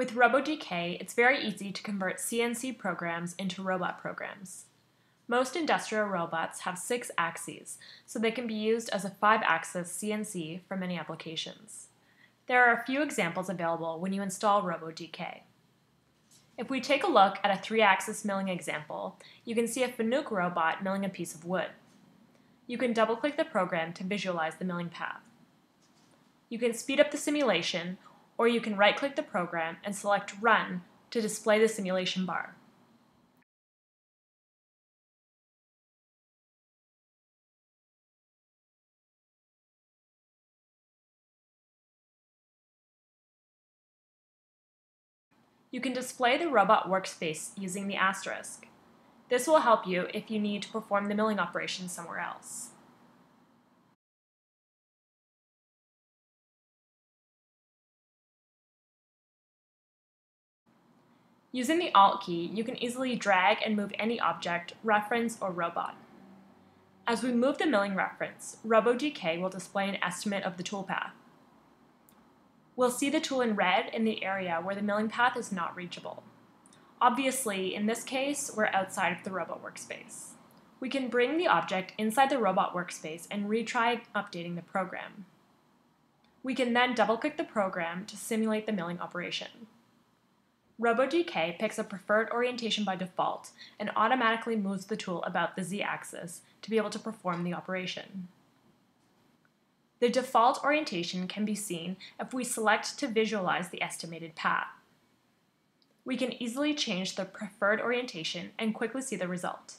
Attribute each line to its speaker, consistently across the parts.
Speaker 1: With RoboDK, it's very easy to convert CNC programs into robot programs. Most industrial robots have six axes, so they can be used as a five-axis CNC for many applications. There are a few examples available when you install RoboDK. If we take a look at a three-axis milling example, you can see a Fanuc robot milling a piece of wood. You can double-click the program to visualize the milling path. You can speed up the simulation or you can right-click the program and select Run to display the simulation bar. You can display the robot workspace using the asterisk. This will help you if you need to perform the milling operation somewhere else. Using the Alt key, you can easily drag and move any object, reference, or robot. As we move the milling reference, RoboDK will display an estimate of the toolpath. We'll see the tool in red in the area where the milling path is not reachable. Obviously, in this case, we're outside of the robot workspace. We can bring the object inside the robot workspace and retry updating the program. We can then double-click the program to simulate the milling operation. RoboDK picks a preferred orientation by default and automatically moves the tool about the z-axis to be able to perform the operation. The default orientation can be seen if we select to visualize the estimated path. We can easily change the preferred orientation and quickly see the result.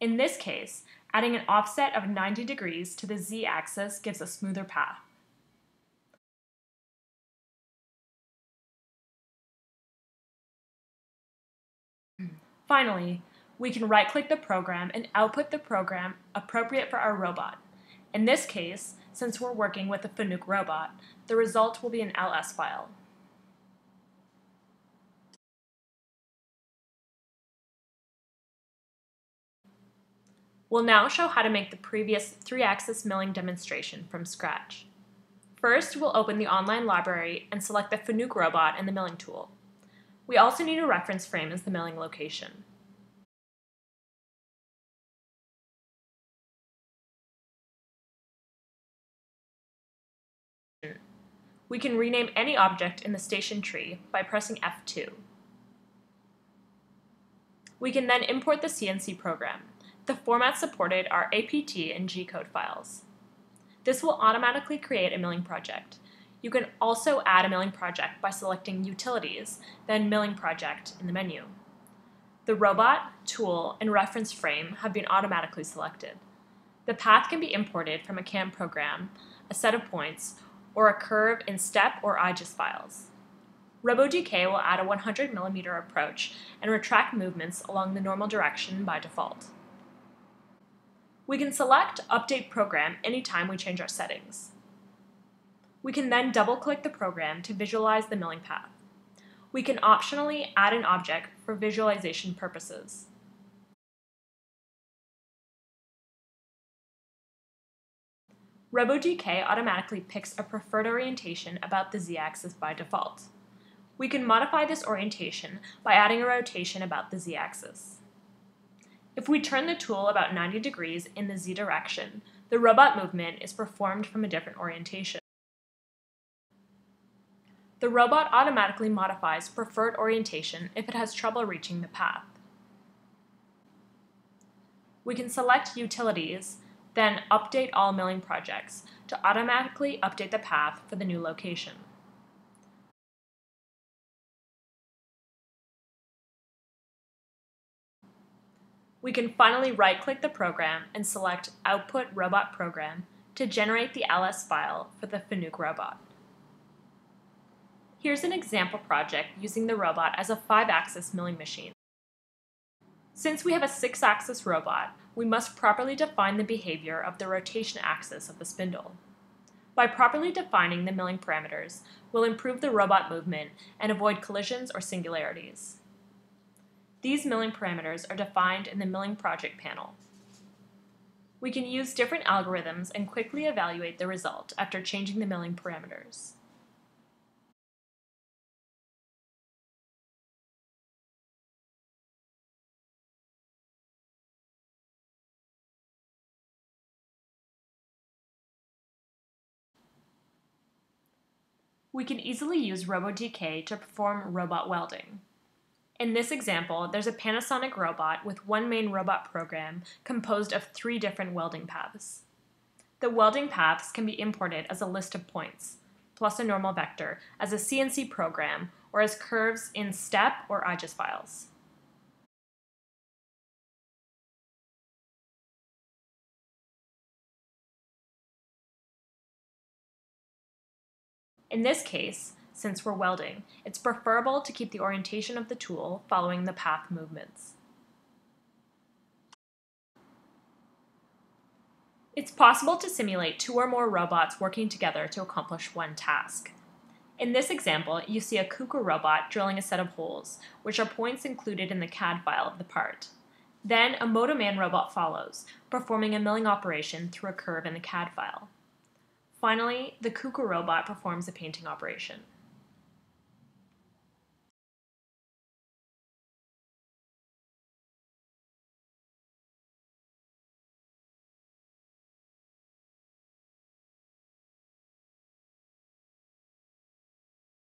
Speaker 1: In this case, adding an offset of 90 degrees to the z-axis gives a smoother path. Finally, we can right-click the program and output the program appropriate for our robot. In this case, since we're working with a Fanuc robot, the result will be an LS file. We'll now show how to make the previous three-axis milling demonstration from scratch. First, we'll open the online library and select the Fanuc robot and the milling tool. We also need a reference frame as the milling location. We can rename any object in the station tree by pressing F2. We can then import the CNC program. The formats supported are APT and G-code files. This will automatically create a milling project. You can also add a milling project by selecting Utilities, then Milling Project in the menu. The robot, tool, and reference frame have been automatically selected. The path can be imported from a CAM program, a set of points, or a curve in STEP or IGES files. RoboDK will add a 100 mm approach and retract movements along the normal direction by default. We can select Update Program anytime we change our settings. We can then double-click the program to visualize the milling path. We can optionally add an object for visualization purposes. RoboDK automatically picks a preferred orientation about the z-axis by default. We can modify this orientation by adding a rotation about the z-axis. If we turn the tool about 90 degrees in the z direction, the robot movement is performed from a different orientation. The robot automatically modifies preferred orientation if it has trouble reaching the path. We can select Utilities, then Update All Milling Projects to automatically update the path for the new location. We can finally right-click the program and select Output Robot Program to generate the LS file for the Fanuc robot. Here's an example project using the robot as a 5-axis milling machine. Since we have a 6-axis robot, we must properly define the behavior of the rotation axis of the spindle. By properly defining the milling parameters, we'll improve the robot movement and avoid collisions or singularities. These milling parameters are defined in the Milling Project panel. We can use different algorithms and quickly evaluate the result after changing the milling parameters. We can easily use RoboDK to perform robot welding. In this example, there's a Panasonic robot with one main robot program composed of three different welding paths. The welding paths can be imported as a list of points, plus a normal vector, as a CNC program, or as curves in STEP or IGES files. In this case, since we're welding, it's preferable to keep the orientation of the tool following the path movements. It's possible to simulate two or more robots working together to accomplish one task. In this example, you see a KUKA robot drilling a set of holes, which are points included in the CAD file of the part. Then a Motoman robot follows, performing a milling operation through a curve in the CAD file. Finally, the KUKA robot performs a painting operation.